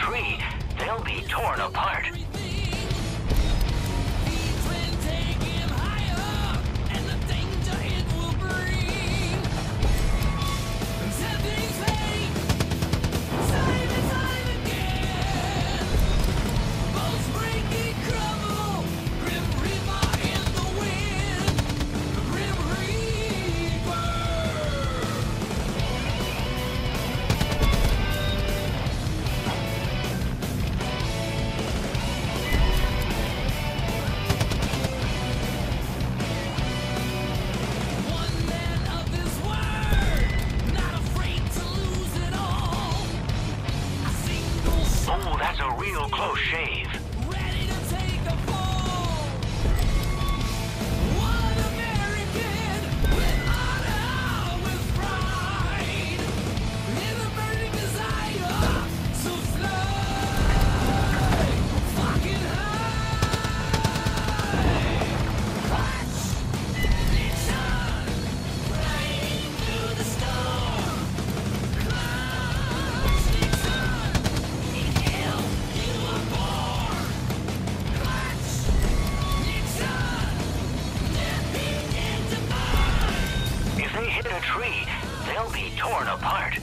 tree, they'll be torn apart. Real close shave. hidden tree, they'll be torn apart.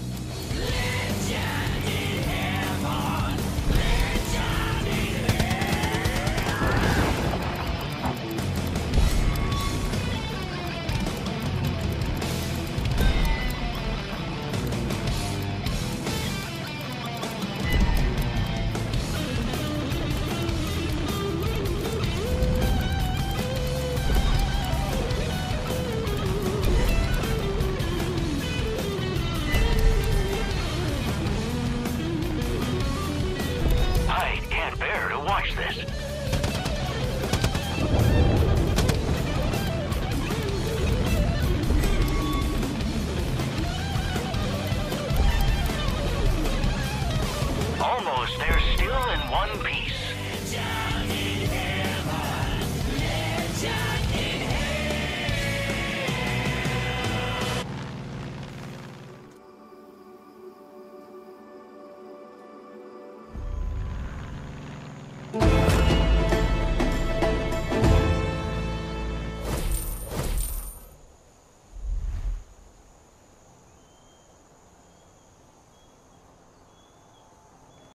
happen.